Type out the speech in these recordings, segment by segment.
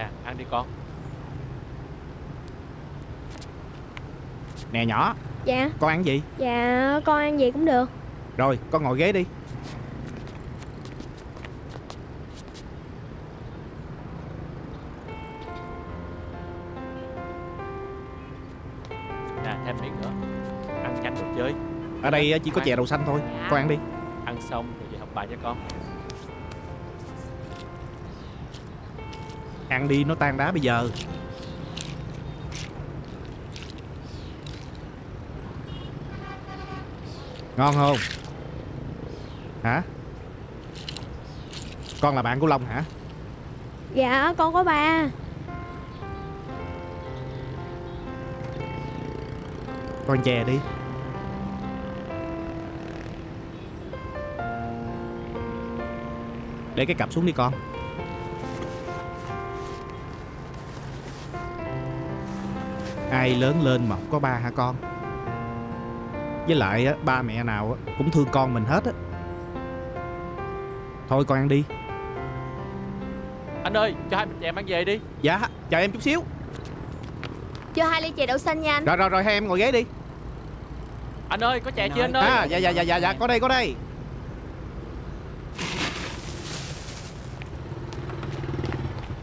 Nè ăn đi con. Nè nhỏ Dạ. Con ăn gì? Dạ con ăn gì cũng được. Rồi con ngồi ghế đi. Nè thêm miếng nữa. Ăn nhanh đồ chơi Ở đây chỉ có chè đậu xanh thôi. Con ăn đi. Ăn xong rồi về học bài cho con Ăn đi nó tan đá bây giờ. Ngon không? Hả? Con là bạn của Long hả? Dạ con có ba. Con chè đi. Để cái cặp xuống đi con Ai lớn lên mà không có ba hả con? Với lại á, ba mẹ nào á, cũng thương con mình hết á. Thôi con ăn đi. Anh ơi cho hai bịch chè mang về đi. Dạ chờ em chút xíu. Cho hai ly chè đậu xanh nha anh. Rồi rồi rồi hai em ngồi ghế đi. Anh ơi có chè chưa anh ơi? À dạ dạ dạ dạ, dạ có đây có đây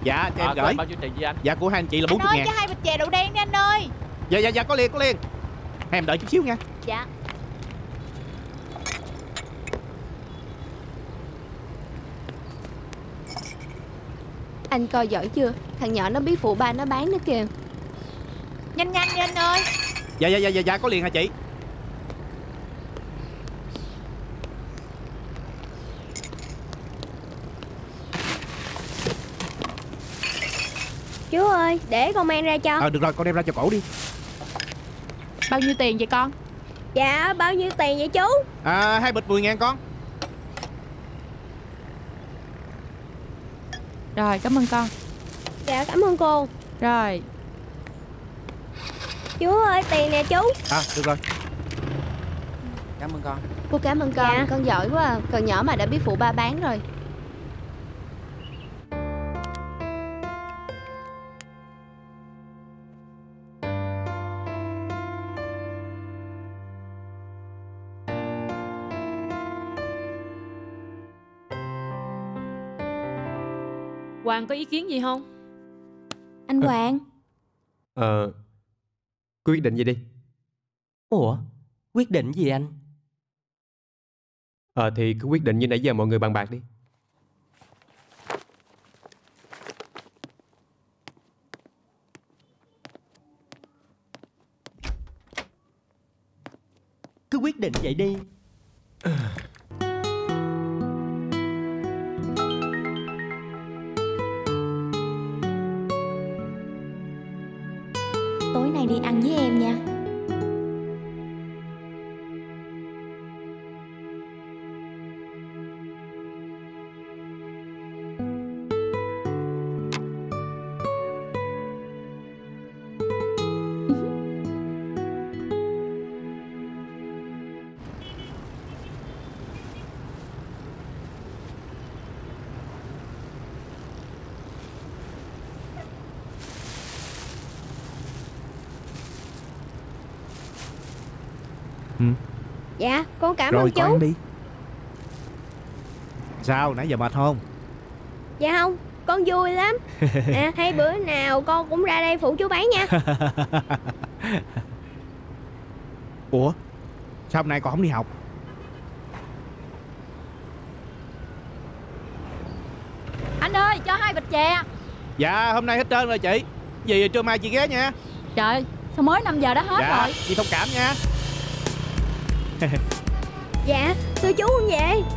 Dạ cho em à, gửi. bao nhiêu tiền với anh? Dạ của hai anh chị là 40 ngàn. hai bịch chè đậu đen đi anh ơi. Dạ dạ dạ có liền có liền. Hai em đợi chút xíu nha. Dạ. Anh coi giỏi chưa? Thằng nhỏ nó biết phụ ba nó bán nữa kìa. Nhanh nhanh đi anh ơi. Dạ dạ dạ dạ, dạ có liền hả chị Chú ơi để con mang ra cho. Ờ được rồi con đem ra cho cổ đi. Bao nhiêu tiền vậy con? Dạ bao nhiêu tiền vậy chú? À hai bịch 10 ngàn con. Rồi cảm ơn con. Dạ cảm ơn cô. Rồi. Chú ơi tiền nè chú. À được rồi. Cảm ơn con. Cô cảm ơn con Dạ. Con giỏi quá à. Còn nhỏ mà đã biết phụ ba bán rồi Hoàng có ý kiến gì không? Anh Ờ. Hoàng. Ờ Cứ quyết định gì đi? Ủa? Quyết định gì anh? Ờ thì cứ quyết định như nãy giờ mọi người bàn bạc đi. Cứ quyết định vậy đi Dạ con cảm Rồi ơn chú. đi. Sao nãy giờ mệt không? Dạ không con vui lắm. Nè hay bữa nào con cũng ra đây phụ chú bán nha. Ủa Sao hôm nay con không đi học? Anh ơi cho hai bịch chè. Dạ hôm nay hết trơn rồi chị. Gì trưa mai chị ghé nha. Trời sao mới 5 giờ đã hết Dạ rồi? chị thông cảm nha Dạ thưa chú con về.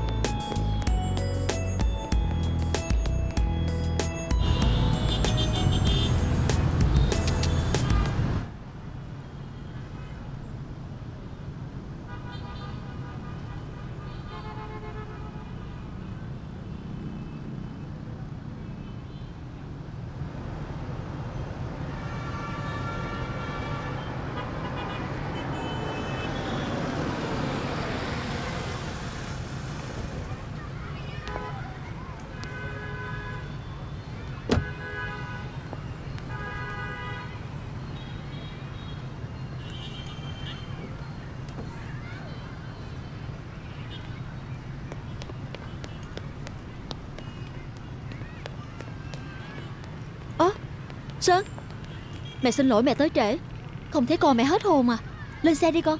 Sơn. Mẹ xin lỗi mẹ tới trễ. Không thấy con mẹ hết hồn à. Lên xe đi con.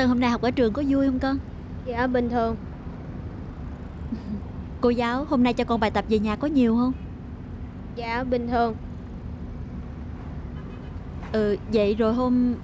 Sơn hôm nay học ở trường có vui không con? Dạ bình thường. Cô giáo hôm nay cho con bài tập về nhà có nhiều không? Dạ bình thường. Ừ vậy rồi hôm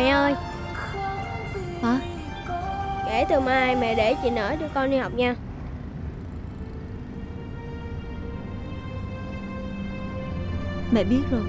Mẹ ơi. Hả? Kể từ mai mẹ để chị nở đưa con đi học nha. Mẹ biết rồi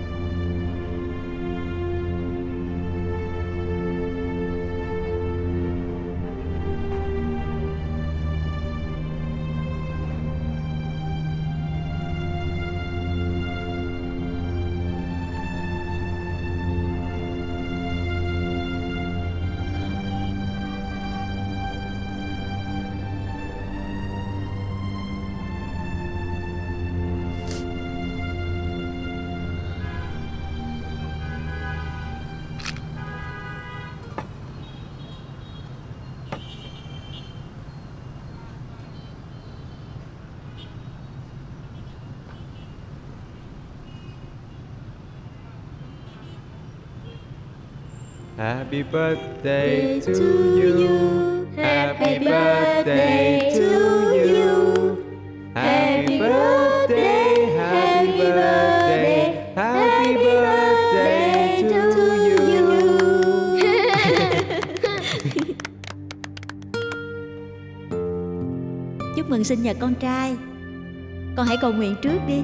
Happy birthday to you. Happy birthday to you. Happy birthday, happy birthday, happy birthday to you. Chúc mừng sinh nhật con trai Con hãy cầu nguyện trước đi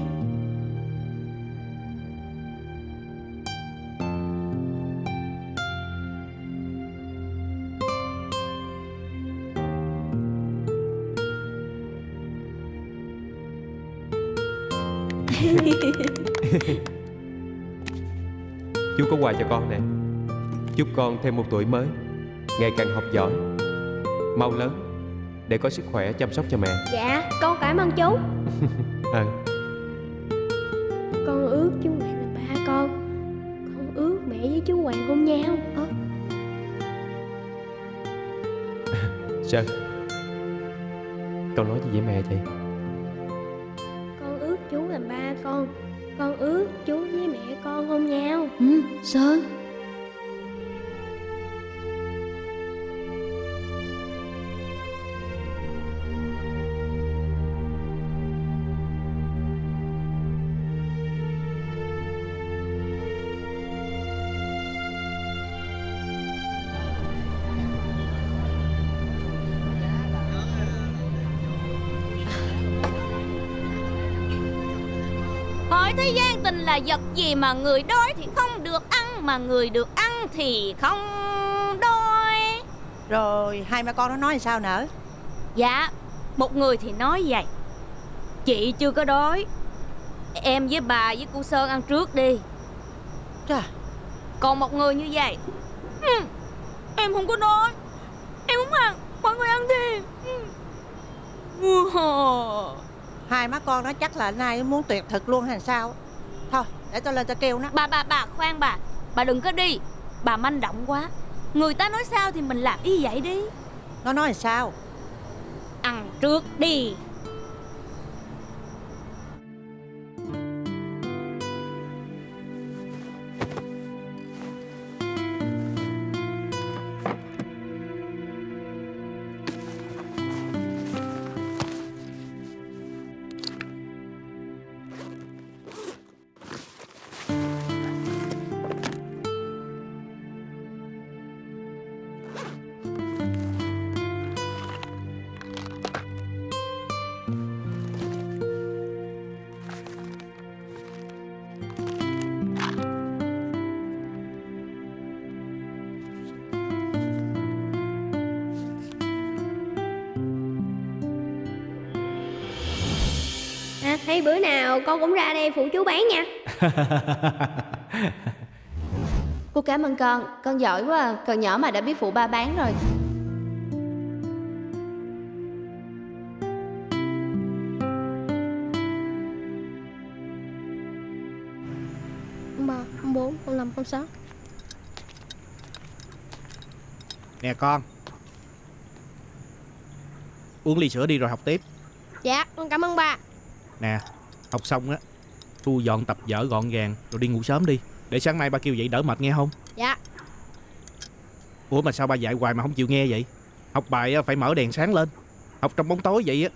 Chú có quà cho con nè. Chúc con thêm một tuổi mới, ngày càng học giỏi, mau lớn để có sức khỏe chăm sóc cho mẹ. Dạ con cảm ơn chú Ừ. Con ước chú Hoàng là ba con Con ước mẹ với chú Hoàng hôn nhau Sơn Con nói gì với mẹ vậy Con ước chú làm ba con con ước chú với mẹ con hôn nhau. Ừ, Sơn tình là vật gì mà người đói thì không được ăn Mà người được ăn thì không đói. Rồi hai mẹ con nó nói sao nở? Dạ Một người thì nói vậy. Chị chưa có đói. Em với bà với cô Sơn ăn trước đi. Trời Còn một người như vậy. "Ừ, Em không có đói. Em không ăn Mọi người ăn đi. Ừ. Hai má con nó chắc là nay muốn tuyệt thực luôn hay sao để tôi lên tôi kêu nó. Bà bà bà khoan bà. Bà đừng có đi. Bà manh động quá. Người ta nói sao thì mình làm y vậy đi. Nó nói sao? Ăn trước đi bữa nào con cũng ra đây phụ chú bán nha. Cô cảm ơn con Con giỏi quá à. Còn nhỏ mà đã biết phụ ba bán rồi. Ba bốn năm sáu. Nè con. Uống ly sữa đi rồi học tiếp. Dạ con cảm ơn ba. Nè Học xong á Thu dọn tập vở gọn gàng Rồi đi ngủ sớm đi. Để sáng mai ba kêu dậy đỡ mệt nghe không? Dạ. Ủa mà sao ba dạy hoài mà không chịu nghe vậy? Học bài á, phải mở đèn sáng lên. Học trong bóng tối vậy á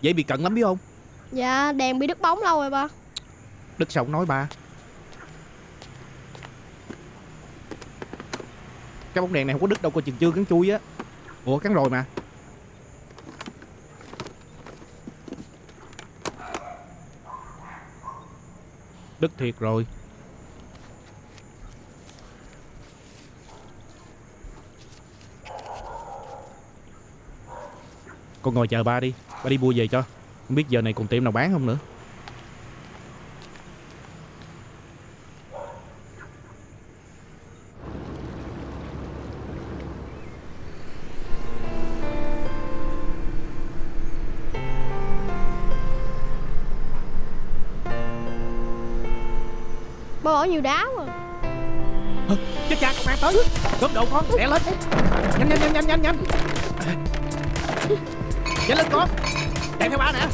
Dễ bị cận lắm biết không? Dạ đèn bị đứt bóng lâu rồi ba. Đức sao nói ba. Cái bóng đèn này không có đứt đâu Coi chừng chưa cắn chui á. Ủa cắn rồi mà Đứt thiệt rồi. Con ngồi chờ ba đi. Ba đi mua về cho. Không biết giờ này còn tiệm nào bán không nữa. Nhiều đá mà Chết cha công an tới. Cướp đồ con Đè lên. Nhanh nhanh nhanh nhanh nhanh nhanh. Nhanh lên con. Chạy theo ba nè.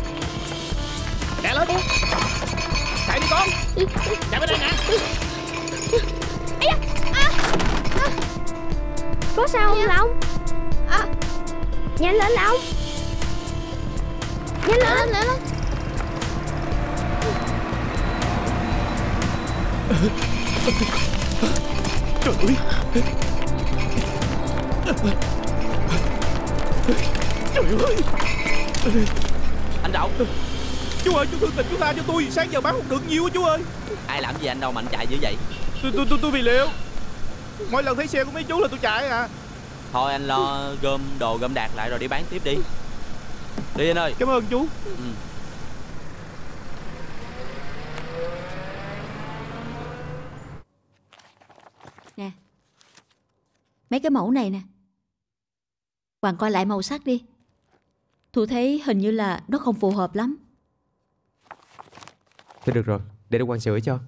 Đè lên. Chạy đi con. Chạy bên đây nè. Có sao không Long? À, Nhanh lên Long. Nhanh lên lên lên Trời ơi Trời ơi Anh Đậu. Chú ơi chú thương tình chú tha cho tôi Sáng giờ bán không được nhiều chú ơi. Ai làm gì anh đâu mạnh chạy dữ vậy? Tôi tôi tôi tôi bị liệu Mỗi lần thấy xe của mấy chú là tôi chạy à. Thôi anh lo gom đồ gom đạt lại rồi đi bán tiếp đi. Đi anh ơi. Cảm ơn chú. Ừ. Mấy cái mẫu này nè. Hoàng coi lại màu sắc đi. Thu thấy hình như là nó không phù hợp lắm. Thôi được rồi Để tôi quan sửa cho.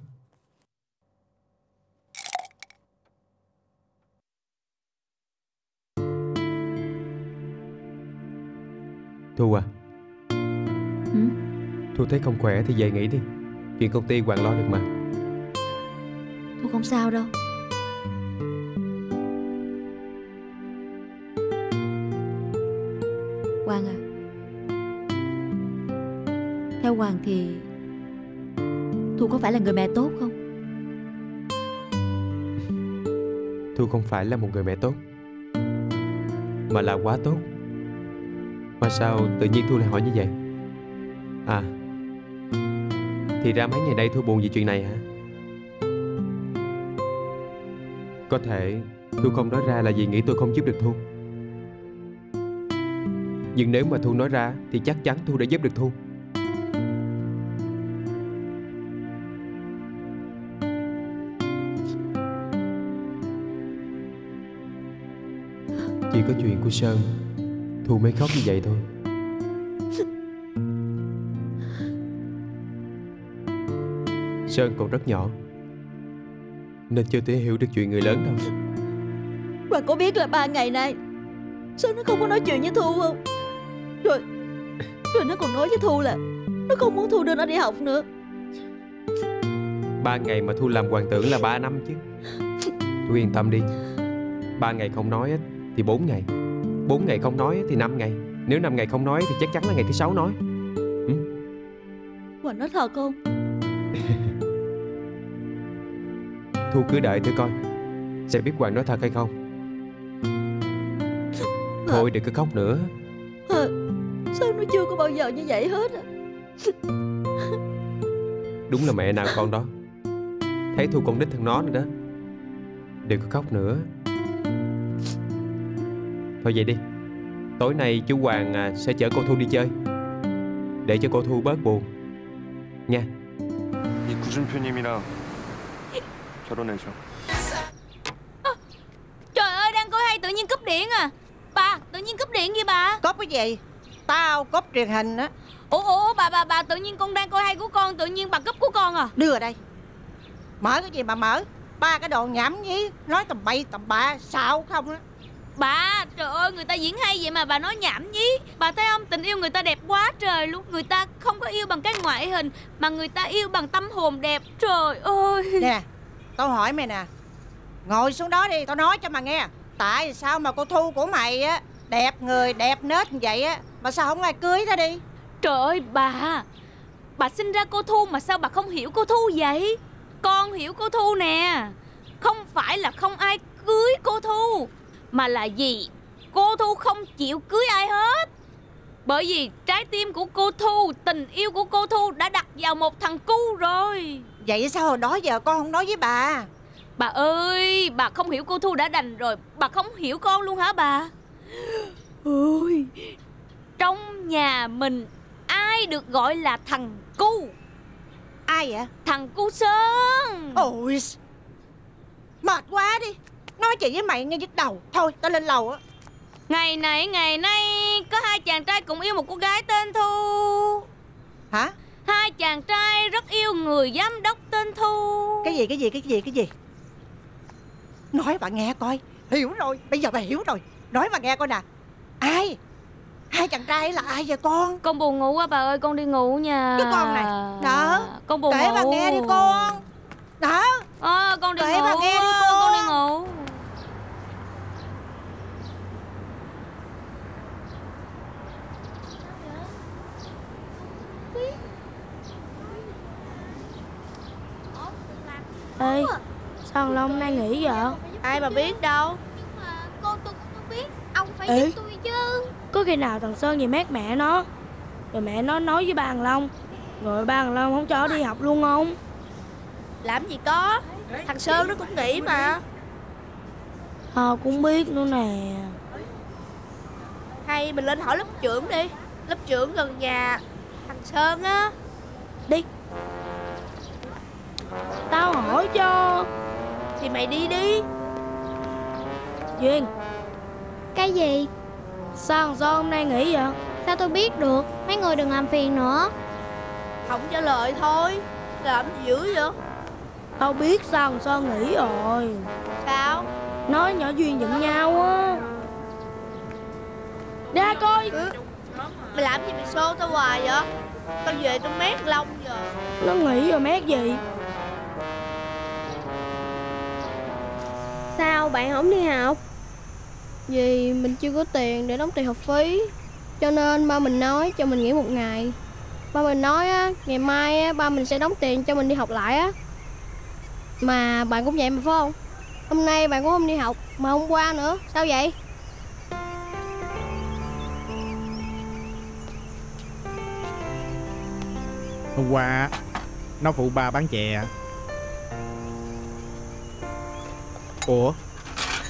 Thu à. Ừ? Thu thấy không khỏe thì về nghỉ đi. Chuyện công ty Hoàng lo được mà. Thu không sao đâu Hoàng à. Theo Hoàng thì Thu có phải là người mẹ tốt không? Thu không phải là một người mẹ tốt, Mà là quá tốt. Mà sao tự nhiên Thu lại hỏi như vậy? À Thì ra mấy ngày đây Thu buồn vì chuyện này hả? Có thể Thu không nói ra là vì nghĩ tôi không giúp được Thu. Nhưng nếu mà Thu nói ra, Thì chắc chắn Thu đã giúp được Thu. Chỉ có chuyện của Sơn, Thu mới khóc như vậy thôi. Sơn còn rất nhỏ, Nên chưa thể hiểu được chuyện người lớn đâu. Bà có biết là ba ngày nay, sơn nó không có nói chuyện với Thu không? Rồi nó còn nói với Thu là Nó không muốn Thu đưa nó đi học nữa. Ba ngày mà Thu làm hoàng tưởng là ba năm chứ. Thu yên tâm đi. Ba ngày không nói thì bốn ngày. Bốn ngày không nói thì năm ngày. Nếu năm ngày không nói thì chắc chắn là ngày thứ sáu nói. Hoàng nói thật không? Thu cứ đợi thử coi Sẽ biết Hoàng nói thật hay không. Thôi đừng có khóc nữa Sao nó chưa có bao giờ như vậy hết à? Đúng là mẹ nào con đó Thấy Thu con đích thân nó nữa đó Đừng có khóc nữa Thôi vậy đi Tối nay chú Hoàng à, sẽ chở cô Thu đi chơi Để cho cô Thu bớt buồn Nha 이 구준표님이랑 결혼해줘. Trời ơi đang coi hay tự nhiên cúp điện à Bà tự nhiên cúp điện gì bà Cốp cái gì Tao cốp truyền hình á. Ủa ủa bà bà bà tự nhiên con đang coi hay của con Tự nhiên bà cúp của con à? Đưa đây. Mở cái gì mà mở? Ba cái đồ nhảm nhí Nói tầm bậy tầm bạ Xạo không á. Bà trời ơi người ta diễn hay vậy mà bà nói nhảm nhí. Bà thấy không? Tình yêu người ta đẹp quá trời luôn. Người ta không có yêu bằng cái ngoại hình Mà người ta yêu bằng tâm hồn đẹp. Trời ơi. Nè Tao hỏi mày nè. Ngồi xuống đó đi Tao nói cho mà nghe. Tại sao mà cô Thu của mày á Đẹp người đẹp nết như vậy á Mà sao không ai cưới ta đi? Trời ơi bà. Bà sinh ra cô Thu mà sao bà không hiểu cô Thu vậy? Con hiểu cô Thu nè. Không phải là không ai cưới cô Thu Mà là gì? Cô Thu không chịu cưới ai hết. Bởi vì trái tim của cô Thu Tình yêu của cô Thu đã đặt vào một thằng cu rồi. Vậy sao hồi đó giờ con không nói với bà? Bà ơi Bà không hiểu cô Thu đã đành rồi. Bà không hiểu con luôn hả bà Ôi. Trong nhà mình Ai được gọi là thằng cu? Ai vậy? Thằng cu Sơn. Ôi Mệt quá đi. Nói chuyện với mày nghe nhức đầu. Thôi tao lên lầu á. Ngày này ngày nay Có hai chàng trai cùng yêu một cô gái tên Thu. Hả? Hai chàng trai rất yêu người giám đốc tên Thu. Cái gì cái gì cái gì cái gì? Nói bà nghe coi. Hiểu rồi. Bây giờ bà hiểu rồi Nói bà nghe coi nè. Ai? Hai chàng trai là ai vậy con? Con buồn ngủ quá bà ơi con đi ngủ nha. Cái con này. Đó. Con buồn Kể ngủ. bà nghe đi con. Đó. Ờ con đi Kể ngủ bà nghe đi con. Con đi ngủ. Ê Sao Long nay nghỉ vậy? Ai mà biết đâu Cô tôi cũng không biết Ông phải Ê. giúp tôi chứ. Có khi nào thằng Sơn về mát mẹ nó? Rồi mẹ nó nói với ba thằng Long. Rồi ba thằng Long không cho đi học luôn không? Làm gì có. Thằng Sơn nó cũng nghỉ mà. Ờ cũng biết nữa nè. Hay mình lên hỏi lớp trưởng đi. Lớp trưởng gần nhà Thằng Sơn á. Đi. Tao hỏi cho. Thì mày đi đi. Duyên Cái gì? Sao thằng Sơn hôm nay nghỉ vậy? Sao tôi biết được? Mấy người đừng làm phiền nữa. Không trả lời thôi. Làm gì dữ vậy? Tao biết sao thằng Sơn nghỉ rồi. Sao? Nói nhỏ Duyên giận nhau á. Ra coi. Mày làm gì mày xô tao hoài vậy? Tao về tao mét lông giờ. Nó nghỉ rồi mát gì? Sao bạn không đi học? Vì mình chưa có tiền để đóng tiền học phí Cho nên ba mình nói cho mình nghỉ một ngày Ba mình nói á, ngày mai á, ba mình sẽ đóng tiền cho mình đi học lại á Mà bạn cũng vậy mà phải không? Hôm nay bạn cũng không đi học Mà hôm qua nữa, sao vậy? Hôm qua Nó phụ ba bán chè Ủa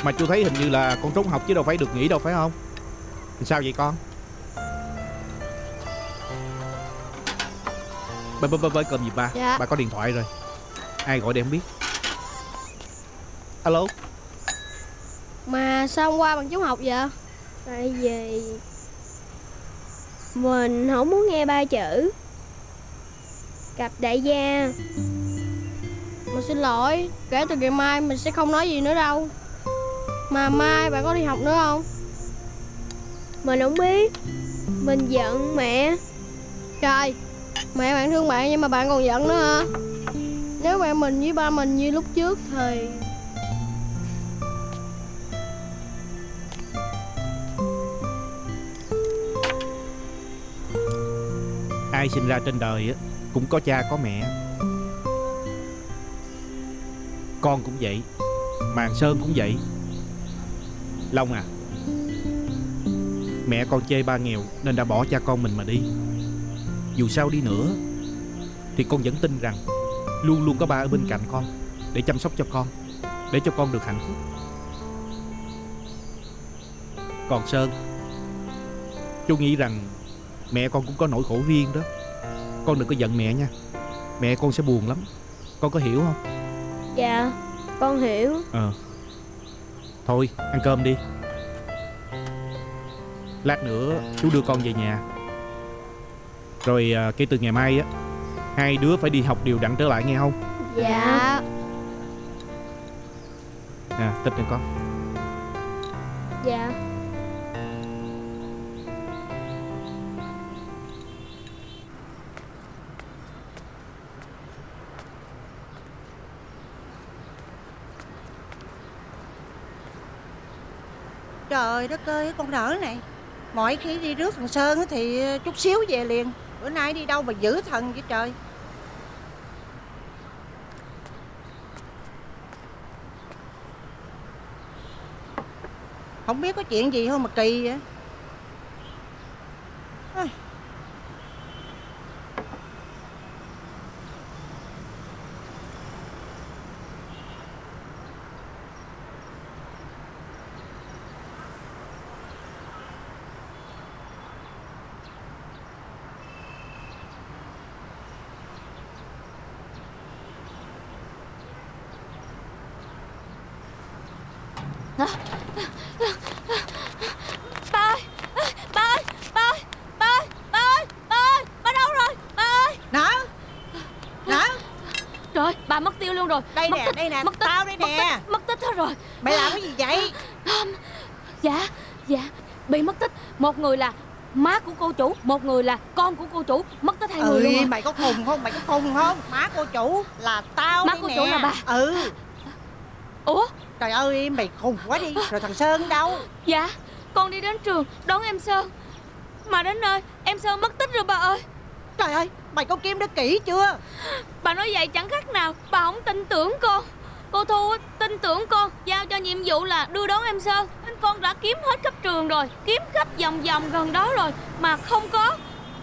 mà chú thấy hình như là con trốn học chứ đâu phải được nghỉ đâu phải không? Sao vậy con? Bơi bơi bơi cơm gì ba? Dạ. Ba có điện thoại rồi. Ai gọi để không biết? Alo? Mà sao hôm qua bạn trốn học vậy? Tại vì Mình không muốn nghe ba chữ. Gặp đại gia. Mình xin lỗi. Kể từ ngày mai mình sẽ không nói gì nữa đâu Mà mai bạn có đi học nữa không? Mình không biết Mình giận mẹ Trời Mẹ bạn thương bạn nhưng mà bạn còn giận nữa hả? Nếu mẹ mình với ba mình như lúc trước thì Ai sinh ra trên đời á Cũng có cha có mẹ Con cũng vậy Màn Sơn cũng vậy Long à. Mẹ con chê ba nghèo Nên đã bỏ cha con mình mà đi. Dù sao đi nữa Thì con vẫn tin rằng Luôn luôn có ba ở bên cạnh con Để chăm sóc cho con Để cho con được hạnh phúc. Còn Sơn Chú nghĩ rằng Mẹ con cũng có nỗi khổ riêng đó. Con đừng có giận mẹ nha. Mẹ con sẽ buồn lắm. Con có hiểu không? Dạ con hiểu. Ờ Thôi ăn cơm đi. Lát nữa chú đưa con về nhà. Rồi à, kể từ ngày mai á Hai đứa phải đi học đều đặn trở lại nghe không? Dạ. Nè tích nè con Dạ Trời đất ơi con đỡ này. Mỗi khi đi rước thằng Sơn thì ờ, chút xíu về liền. Bữa nay đi đâu mà giữ thần vậy trời? Không biết có chuyện gì không mà kỳ vậy Ai. Ba ơi Ba ơi Ba ơi Ba ơi Ba ơi Ba ơi Ba đâu rồi Ba ơi Nở Nở Trời ơi, bà mất tiêu luôn rồi Đây mất nè, tích, đây nè, mất tích, tao đây mất nè. tích, Mất tích hết rồi Mày làm cái gì vậy? Dạ Dạ Bị mất tích. Một người là má của cô chủ Một người là con của cô chủ. Mất tích hai người luôn Ừ à. mày có khùng không? Mày có khùng không? Má cô chủ là tao Má cô nè. chủ là bà. Ừ. Ủa? Trời ơi mày khùng quá đi. Rồi thằng Sơn đâu? Dạ Con đi đến trường đón em Sơn. Mà đến nơi em Sơn mất tích rồi bà ơi. Trời ơi Mày có kiếm được kỹ chưa? Bà nói vậy chẳng khác nào Bà không tin tưởng con Cô Thu tin tưởng con Giao cho nhiệm vụ là đưa đón em Sơn con đã kiếm hết khắp trường rồi Kiếm khắp vòng vòng gần đó rồi Mà không có.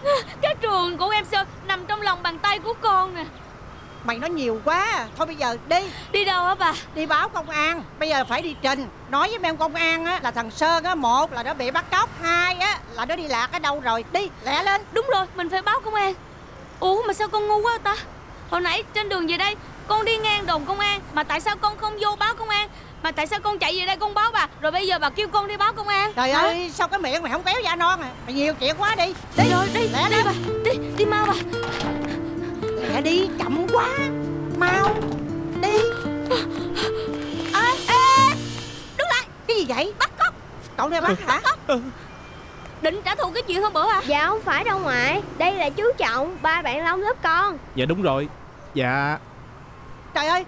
Cái trường của em Sơn nằm trong lòng bàn tay của con nè. Mày nói nhiều quá Thôi bây giờ đi. Đi đâu hả bà? Đi báo công an Bây giờ phải đi trình. Nói với ông công an á Là thằng Sơn á Một là nó bị bắt cóc Hai á Là nó đi lạc ở đâu rồi Đi lẹ lên. Đúng rồi mình phải báo công an. Ủa mà sao con ngu quá ta? Hồi nãy trên đường về đây Con đi ngang đồn công an Mà tại sao con không vô báo công an? Mà tại sao con chạy về đây con báo bà? Rồi bây giờ bà kêu con đi báo công an. Trời Hả? ơi Sao cái miệng mày không kéo da non à? Mày nhiều chuyện quá đi. Đi. Rồi đi lẹ đi bà Đi đi mau bà. Lẹ đi chậm quá. Mau Đi. Ê ê Đứng lại. Cái gì vậy? Bắt cóc. Cậu này bắt hả? Định trả thù cái chuyện hôm bữa à? Dạ không phải đâu ngoại. Đây là chú Trọng Ba bạn Long lớp con. Dạ đúng rồi. Dạ Trời ơi!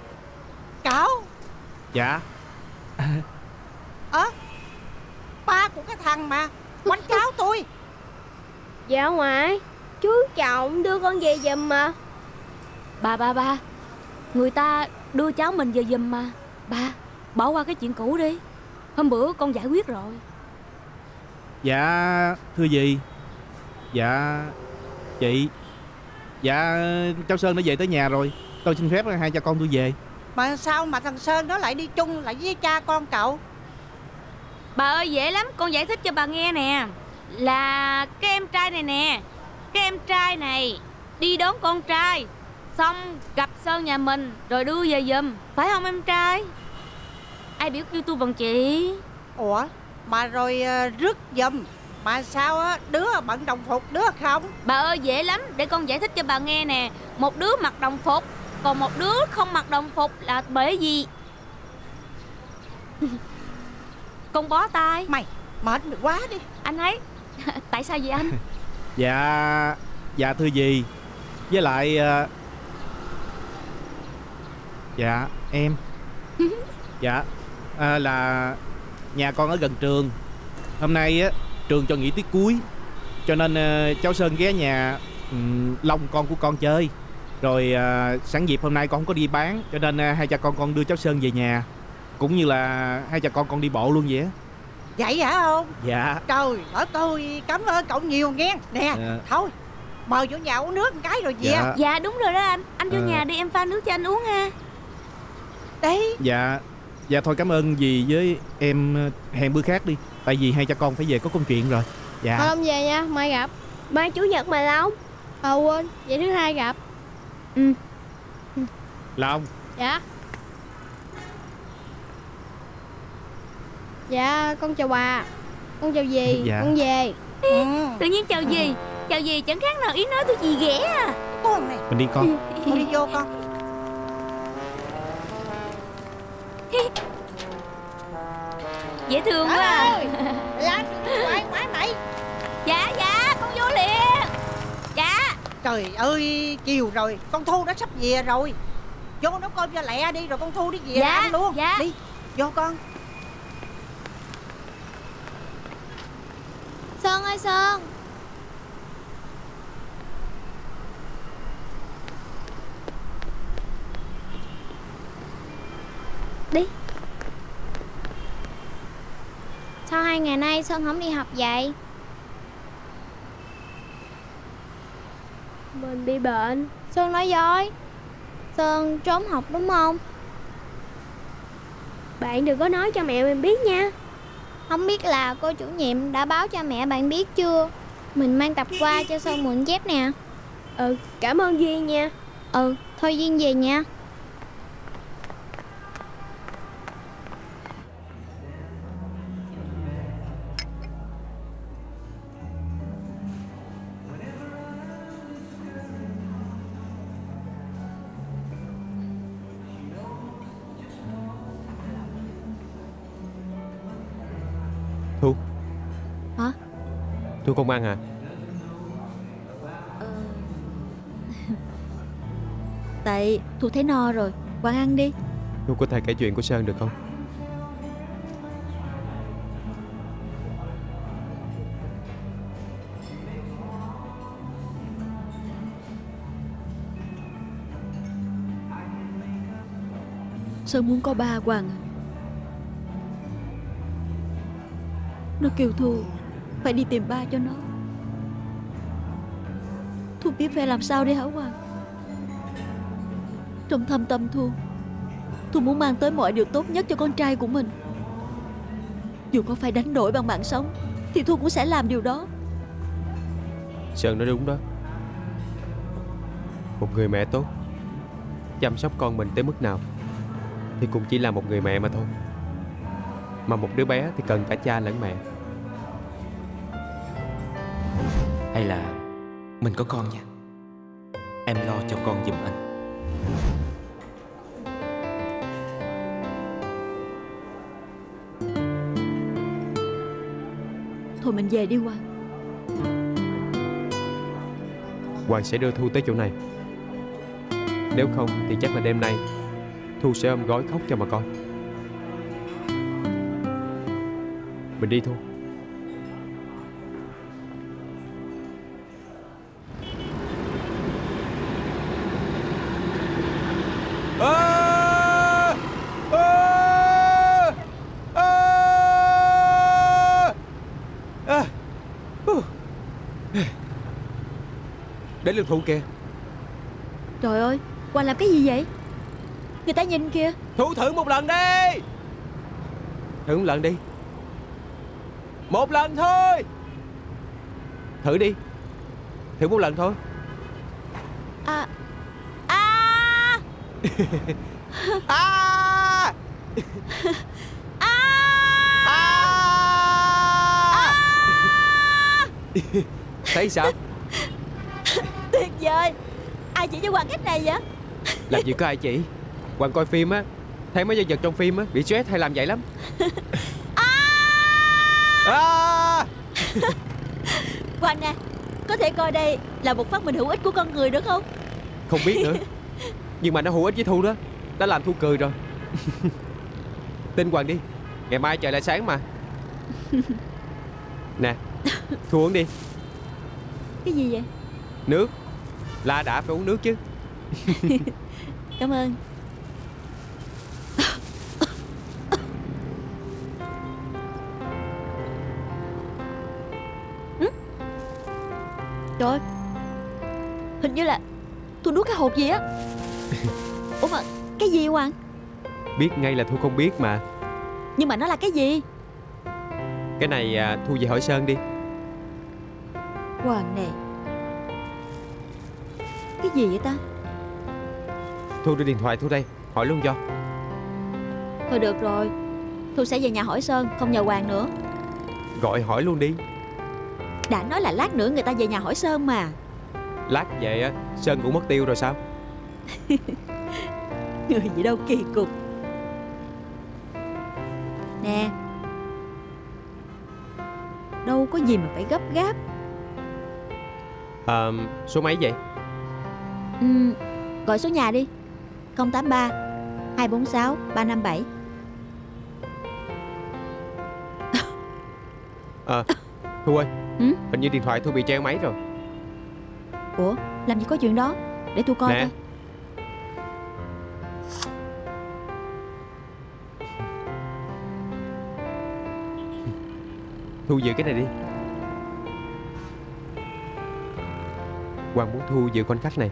Cậu Dạ. Ơ? Ba của cái thằng mà Quánh cháu tôi. Dạ ngoại Chú Trọng đưa con về giùm mà. Bà bà bà Người ta đưa cháu mình về giùm mà. Bà bỏ qua cái chuyện cũ đi. Hôm bữa con giải quyết rồi. Dạ thưa gì Dạ Chị. Dạ cháu Sơn đã về tới nhà rồi Tôi xin phép hai cha con tôi về. Mà sao mà thằng Sơn nó lại đi chung lại với cha con cậu? Bà ơi dễ lắm. Con giải thích cho bà nghe nè. Là cái em trai này nè Cái em trai này Đi đón con trai Xong gặp Sơn nhà mình Rồi đưa về giùm. Phải không em trai? Ai biểu kêu tôi bằng chị? Ủa Mà rồi ờ, rước giùm. Mà sao á Đứa bận đồng phục đứa không? Bà ơi dễ lắm. Để con giải thích cho bà nghe nè. Một đứa mặc đồng phục Còn một đứa không mặc đồng phục là bởi vì Con bó tay. Mày Mệt mày quá đi. Anh ấy Tại sao vậy anh? Dạ Dạ thưa gì Với lại ờ, Dạ em. Dạ à, Là Nhà con ở gần trường. Hôm nay á Trường cho nghỉ tiết cuối Cho nên ờ, cháu Sơn ghé nhà um, Long con của con chơi Rồi ờ, sẵn dịp hôm nay con không có đi bán Cho nên ờ, hai cha con con đưa cháu Sơn về nhà. Cũng như là hai cha con con đi bộ luôn vậy á. Vậy hả không Dạ. Trời ơi tôi cảm ơn cậu nhiều nghe. Nè Dạ. Thôi Mời vô nhà uống nước một cái rồi về. Dạ. Dạ đúng rồi đó anh. Anh vô Ờ. nhà đi em pha nước cho anh uống ha. Đấy Dạ. Dạ thôi cảm ơn dì với em ờ, hẹn bữa khác đi. Tại vì hai cha con phải về có công chuyện rồi. Thôi Dạ Long về nha, mai gặp. Mai Chủ nhật mà Long Ờ quên, vậy thứ hai gặp Ừ. Long Dạ. Dạ con chào bà. Con chào dì. Dạ. Con về. Tự nhiên chào gì Chào gì chẳng khác nào ý nói tôi gì ghẻ à. Con này Mình đi con. Con đi vô con. Dễ thương quá à. Làm quái quái mày. Dạ dạ con vô liền Dạ Trời ơi chiều rồi Con Thu đã sắp về rồi. Vô nấu cơm cho lẹ đi rồi con Thu đi về Dạ, ăn luôn. dạ. Đi vô con. Sơn ơi Sơn. Đi. Sao hai ngày nay Sơn không đi học vậy? Mình bị bệnh. Sơn nói dối. Sơn trốn học đúng không? Bạn đừng có nói cho mẹ mình biết nha. Không biết là cô chủ nhiệm đã báo cho mẹ bạn biết chưa? Mình mang tập qua cho Sơn mượn dép nè. Ừ, cảm ơn Duyên nha. Ừ, thôi Duyên về nha không ăn à? Tại Thu thấy no rồi Quang ăn đi. Thu có thể kể chuyện của Sơn được không? Sơn muốn có ba Quang. À Nó kêu Thu phải đi tìm ba cho nó. Thu biết phải làm sao đây hả Hoàng? Trong thâm tâm Thu Thu muốn mang tới mọi điều tốt nhất cho con trai của mình. Dù có phải đánh đổi bằng mạng sống, Thì Thu cũng sẽ làm điều đó. Sơn nói đúng đó. Một người mẹ tốt, Chăm sóc con mình tới mức nào Thì cũng chỉ là một người mẹ mà thôi. Mà một đứa bé thì cần cả cha lẫn mẹ. Hay là mình có con nha. Em lo cho con giùm anh. Thôi mình về đi Quang Hoàng sẽ đưa Thu tới chỗ này. Nếu không thì chắc là đêm nay Thu sẽ ôm gói khóc cho mà coi Mình đi Thu Lượt Thu kìa. Trời ơi Quang làm cái gì vậy? Người ta nhìn kìa. Thu thử một lần đi. Thử một lần đi. Một lần thôi. Thử đi. Thử một lần thôi. À. À. À. Thấy sao Tuyệt vời Ai chỉ cho Quang cách này vậy? Làm gì có ai chỉ. Hoàng coi phim á Thấy mấy nhân vật trong phim á Bị stress hay làm vậy lắm. À! Quang nè Có thể coi đây là một phát minh hữu ích của con người được không? Không biết nữa. Nhưng mà nó hữu ích với Thu đó. Đã làm Thu cười rồi. Tin Hoàng đi. Ngày mai trời lại sáng mà. Nè Thu uống đi. Cái gì vậy? Nước La đã phải uống nước chứ. Cảm ơn. Ừ? Trời ơi. Hình như là Tôi nuốt cái hột gì á. Ủa mà Cái gì Hoàng? Biết ngay là Thu không biết mà. Nhưng mà nó là cái gì? Cái này à, Thu về hỏi Sơn đi. Hoàng này Cái gì vậy ta? Thu đưa điện thoại Thu đây Hỏi luôn cho Thôi được rồi Thu sẽ về nhà hỏi Sơn Không nhờ Hoàng nữa. Gọi hỏi luôn đi. Đã nói là lát nữa người ta về nhà hỏi Sơn mà. Lát về á Sơn cũng mất tiêu rồi sao? Người gì đâu kỳ cục. Nè Đâu có gì mà phải gấp gáp. À, Số mấy vậy ừ, Gọi số nhà đi. 083 246 357 à, Thu ơi ừ? Hình như điện thoại Thu bị treo máy rồi. Ủa làm gì có chuyện đó? Để tôi coi Nè. coi. Thu giữ cái này đi. Hoàng muốn Thu giữ khoảnh khắc này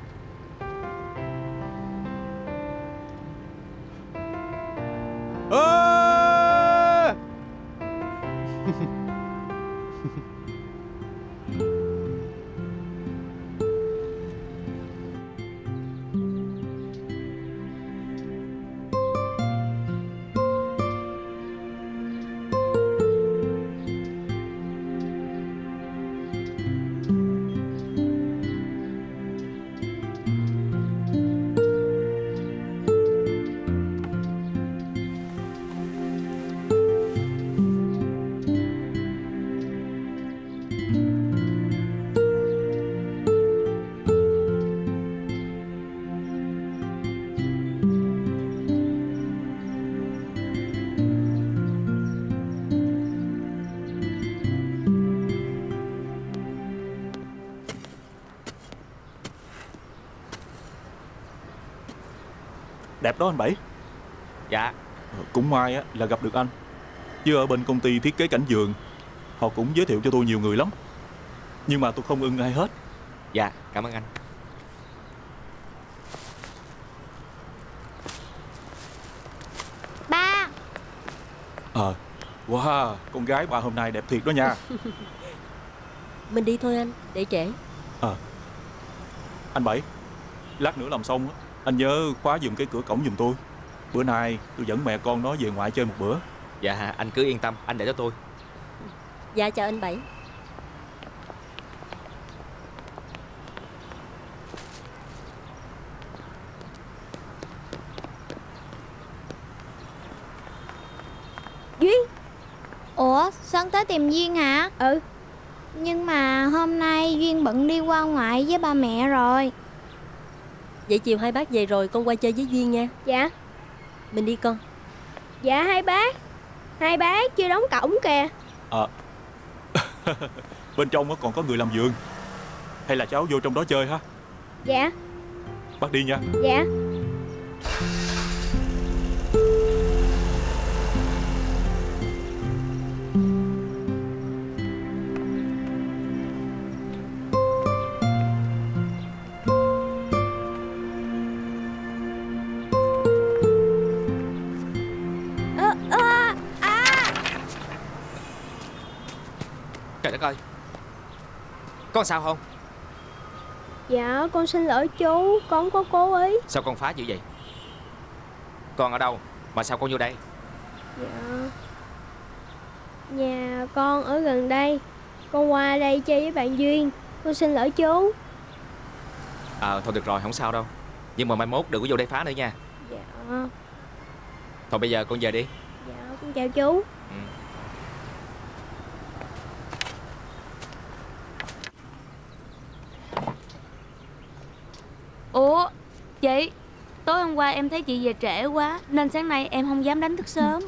Đẹp đó anh Bảy. Dạ. Cũng may á, là gặp được anh. Chứ ở bên công ty thiết kế cảnh vườn Họ cũng giới thiệu cho tôi nhiều người lắm. Nhưng mà tôi không ưng ai hết. Dạ cảm ơn anh. Ba. Ờ Wow Con gái bà hôm nay đẹp thiệt đó nha. Mình đi thôi anh, để trễ. Ờ. Anh Bảy Lát nữa làm xong á, Anh nhớ khóa giùm cái cửa cổng giùm tôi. Bữa nay tôi dẫn mẹ con nó về ngoại chơi một bữa. Dạ anh cứ yên tâm Anh để cho tôi. Dạ chào anh Bảy. Duyên Ủa Sơn tới tìm Duyên hả? Ừ. Nhưng mà hôm nay Duyên bận đi qua ngoại với ba mẹ rồi Vậy chiều hai bác về rồi con qua chơi với Duyên nha. Dạ. Mình đi con. Dạ hai bác. Hai bác chưa đóng cổng kìa. Ờ. Bên trong á còn có người làm vườn. Hay là cháu vô trong đó chơi ha? Dạ. Bác đi nha. Dạ Trời đất ơi. Con sao không? Dạ con xin lỗi chú Con có cố ý. Sao con phá dữ vậy? Con ở đâu Mà sao con vô đây? Dạ. Nhà con ở gần đây. Con qua đây chơi với bạn Duyên. Con xin lỗi chú. Ờ thôi được rồi không sao đâu. Nhưng mà mai mốt đừng có vô đây phá nữa nha. Dạ. Thôi bây giờ con về đi. Dạ con chào chú. Ủa chị Tối hôm qua em thấy chị về trễ quá Nên sáng nay em không dám đánh thức sớm.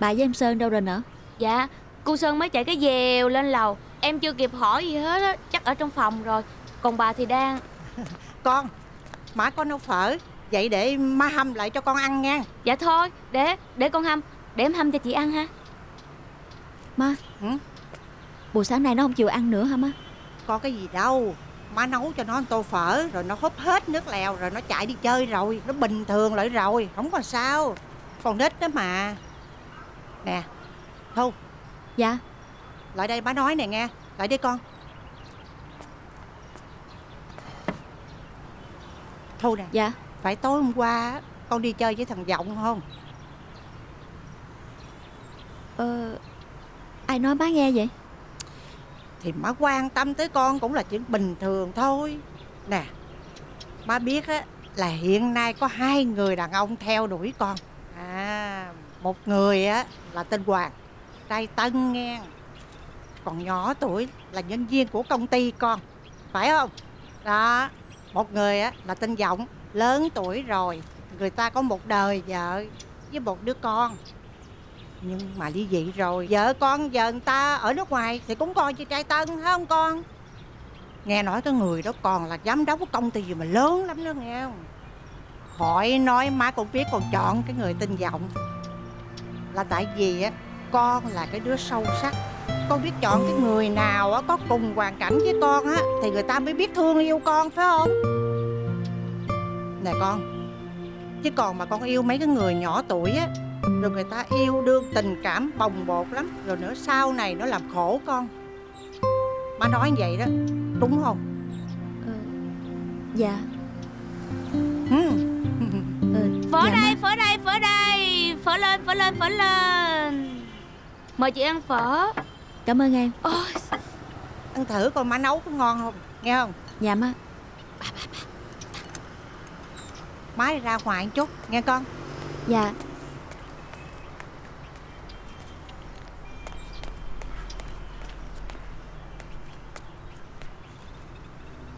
Bà với em Sơn đâu rồi nữa? Dạ Cô Sơn mới chạy cái dèo lên lầu. Em chưa kịp hỏi gì hết á Chắc ở trong phòng rồi. Còn bà thì đang Con Má con nấu phở? Vậy để má hâm lại cho con ăn nha. Dạ thôi Để để con hâm. Để em hâm cho chị ăn ha. Má. Ừ? Buổi sáng nay nó không chịu ăn nữa hả má? Có cái gì đâu Má nấu cho nó một tô phở Rồi nó húp hết nước lèo Rồi nó chạy đi chơi rồi. Nó bình thường lại rồi Không có sao. Con nít đó mà. Nè Thu. Dạ. Lại đây má nói nè nghe. Lại đây con. Thu nè Dạ. Phải tối hôm qua con đi chơi với thằng Giọng không? Ờ Ai nói má nghe vậy thì má quan tâm tới con cũng là chuyện bình thường thôi. Nè, Má biết á, là hiện nay có hai người đàn ông theo đuổi con. À Một người á, là tên Hoàng, Trai Tân nghe. Còn nhỏ tuổi là nhân viên của công ty con, Phải không? Đó, Một người á, là tên Giọng, Lớn tuổi rồi, Người ta có một đời vợ Với một đứa con nhưng mà ly dị rồi, Vợ con giờ người ta ở nước ngoài Thì cũng coi như trai tân, phải không con? Nghe nói cái người đó còn là giám đốc của công ty gì mà lớn lắm đó, nghe không? Khỏi nói má cũng biết con chọn cái người tin vọng Là tại vì á, Con là cái đứa sâu sắc. Con biết chọn cái người nào á, Có cùng hoàn cảnh với con á, Thì người ta mới biết thương yêu con, phải không? Nè con, Chứ còn mà con yêu mấy cái người nhỏ tuổi á rồi người ta yêu đương tình cảm bồng bột lắm. Rồi nữa sau này nó làm khổ con. Má nói như vậy đó Đúng không? Dạ. Phở Dạ, đây, phở đây, phở đây. Phở lên, phở lên, phở lên. Mời chị ăn phở. Cảm ơn em. Ôi, Ăn thử coi má nấu có ngon không? Nghe không? Dạ má. Má đi ra ngoài một chút nghe con. Dạ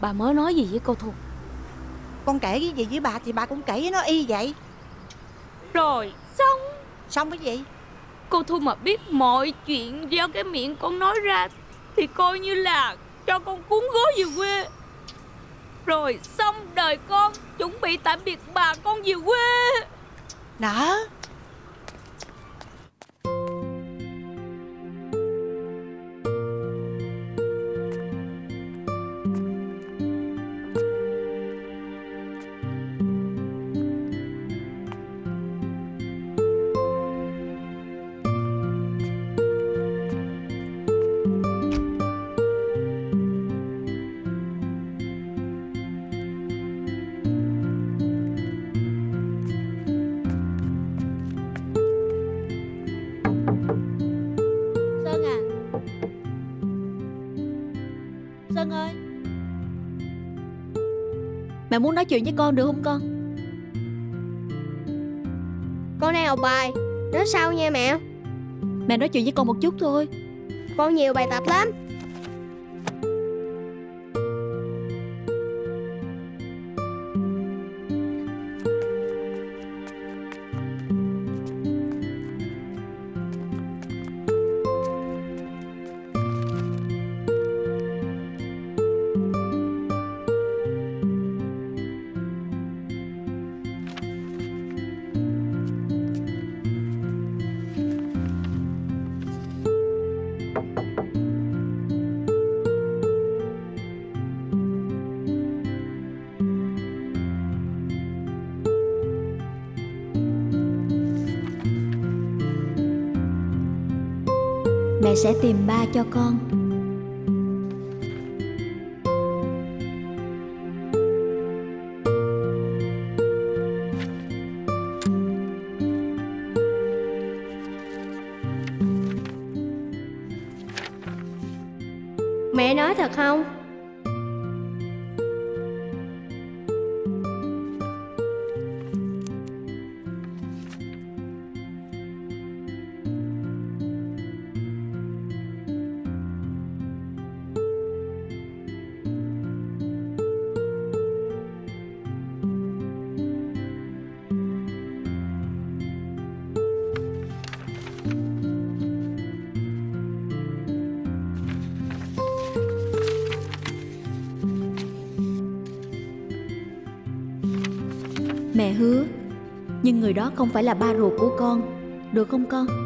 Bà mới nói gì với cô Thu? Con kể cái gì với bà thì bà cũng kể với nó y vậy. Rồi, xong. Xong cái gì? Cô Thu mà biết mọi chuyện do cái miệng con nói ra Thì coi như là cho con cuốn gói về quê. Rồi xong đời con Chuẩn bị tạm biệt bà con về quê. Nở Mẹ muốn nói chuyện với con được không con? Con đang học bài. Nói sau nha mẹ. Mẹ nói chuyện với con một chút thôi. Con nhiều bài tập lắm sẽ tìm ba cho con. Mẹ nói thật không? Người đó không phải là ba ruột của con. Được không con?